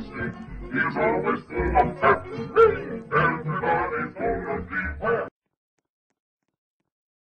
tasty. Is always full of pep.